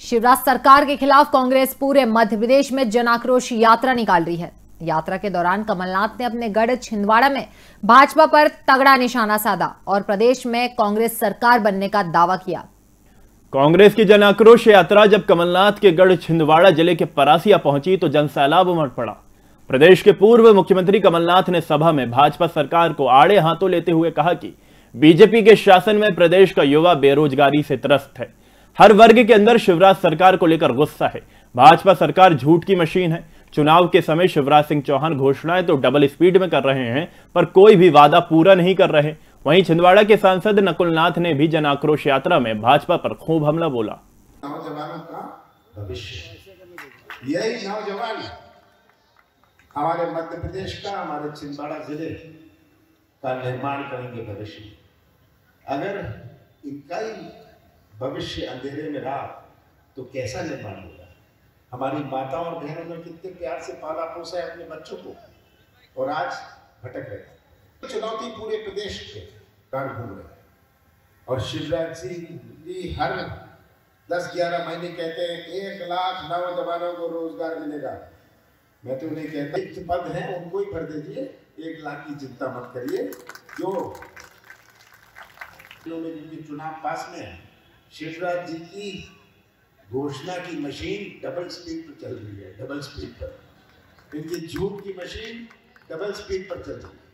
शिवराज सरकार के खिलाफ कांग्रेस पूरे मध्य प्रदेश में जन आक्रोश यात्रा निकाल रही है। यात्रा के दौरान कमलनाथ ने अपने गढ़ छिंदवाड़ा में भाजपा पर तगड़ा निशाना साधा और प्रदेश में कांग्रेस सरकार बनने का दावा किया। कांग्रेस की जन आक्रोश यात्रा जब कमलनाथ के गढ़ छिंदवाड़ा ज़िले के परासिया पहुँची तो जनसैलाब उमड़ पड़ा। प्रदेश के पूर्व मुख्यमंत्री कमलनाथ ने सभा में भाजपा सरकार को आड़े हाथों लेते हुए कहा कि बीजेपी के शासन में प्रदेश का युवा बेरोजगारी से त्रस्त है। हर वर्ग के अंदर शिवराज सरकार को लेकर गुस्सा है। भाजपा सरकार झूठ की मशीन है। चुनाव के समय शिवराज सिंह चौहान घोषणाएँ तो डबल स्पीड में कर रहे हैं, पर कोई भी वादा पूरा नहीं कर रहे। वहीं छिंदवाड़ा के सांसद नकुलनाथ ने भी जन आक्रोश यात्रा में भाजपा पर खूब हमला बोला। यही नौजवान हमारे मध्य प्रदेश का, हमारे छिंदवाड़ा ज़िले का निर्माण करेंगे भविष्य। अगर इनका भविष्य अंधेरे में रहा तो कैसा निर्माण होगा? हमारी माताओं और बहनों ने कितने प्यार से पाला पोसा है अपने बच्चों को, और आज भटक रहे। चुनौती पूरे प्रदेश के कारण घूम रहे और शिवराज सिंह जी हर दस ग्यारह महीने कहते हैं, एक लाख नौजवानों को रोज़गार मिलेगा। मैं तो उन्हें कहता रिक्त पद हैं, उनको ही भर दीजिए, एक लाख की चिंता मत करिए। जो चुनाव पास में है शिवराज जी की घोषणा की मशीन डबल स्पीड पर चल रही है डबल स्पीड पर। इनकी झूठ की मशीन डबल स्पीड पर चल रही है।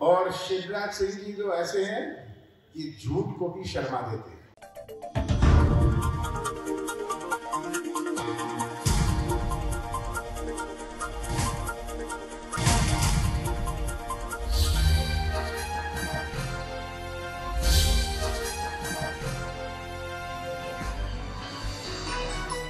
और शिवराज सिंह जी जो ऐसे हैं कि झूठ को भी शर्मा देते हैं।